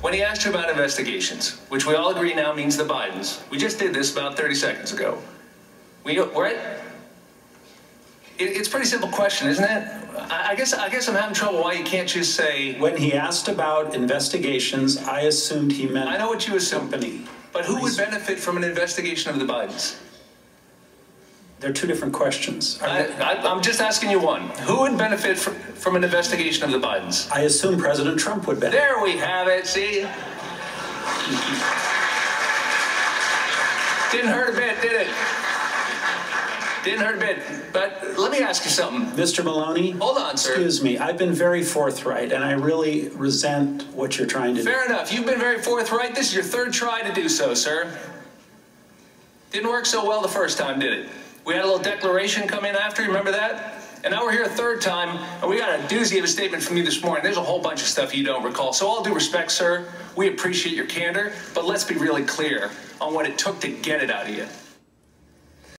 when he asked you about investigations, which we all agree now means the Bidens, we just did this about 30 seconds ago. We, right? It, it's a pretty simple question, isn't it? I, I guess I guess I'm having trouble why you can't just say, When he asked about investigations, I assumed he meant. I know what you assume, Company. but who would benefit from an investigation of the Bidens? They're two different questions. I, I'm just asking you one. Who would benefit from, from an investigation of the Bidens? I assume President Trump would benefit. There we have it, see? Didn't hurt a bit, did it? Didn't hurt a bit. But let me ask you something. Mr. Maloney? Hold on, sir. Excuse me, I've been very forthright, and I really resent what you're trying to do. Fair enough. You've been very forthright. This is your third try to do so, sir. Didn't work so well the first time, did it? We had a little declaration come in after, you remember that? And now we're here a third time, and we got a doozy of a statement from you this morning. There's a whole bunch of stuff you don't recall. So, all due respect, sir, we appreciate your candor, but let's be really clear on what it took to get it out of you.